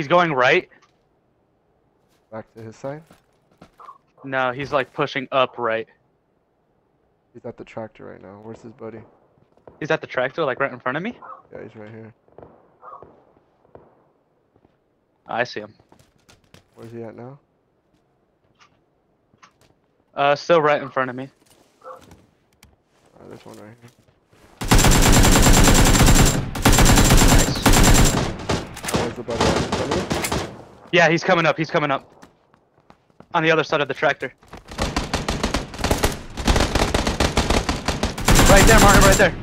He's going right. Back to his side. No, he's like pushing up right. He's at the tractor right now. Where's his buddy? He's at the tractor, like right in front of me. Yeah, he's right here. I see him. Where's he at now? Uh, still right in front of me. Alright, this one right here. Nice. Where's the buddy at? In front of you? Yeah, he's coming up. He's coming up. On the other side of the tractor. Right there, Martin. Right there.